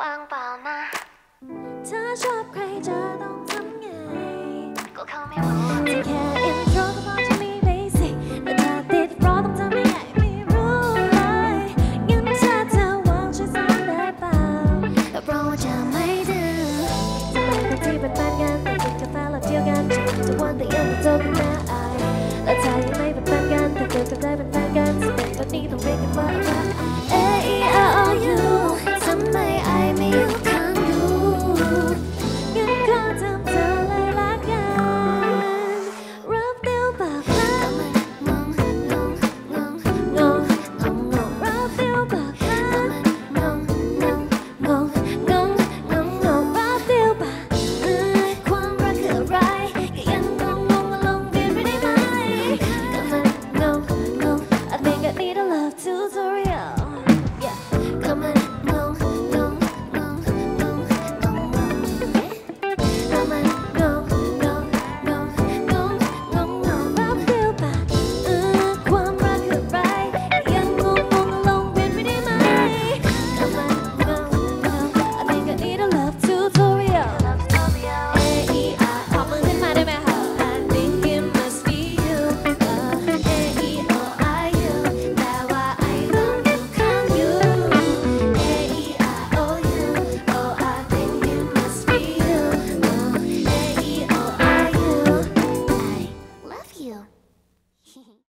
ว่างเปล่านะถ้าชอบใครจะต้องทำไงก็เขาไม่บอกที่แค่อินโทรก็พอจะมีเบสิกแต่ถ้าติดรอต้องทำให้ใหญ่ไม่รู้เลยงั้นถ้าเธอว่างช่วยสอนได้เปล่ารับรองว่าจะไม่ดื้อจะเป็นคนที่เป็นแฟนกันแต่กินกาแฟแล้วเที่ยวกันทุกวันแต่ยังไม่เจอกันนะไอายและถ้ายังไม่เป็นแฟนกันแต่เกิดกันได้เป็นแฟนกันสเต็ปแบบนี้ต้องเรียกกันว่า to the Hehe.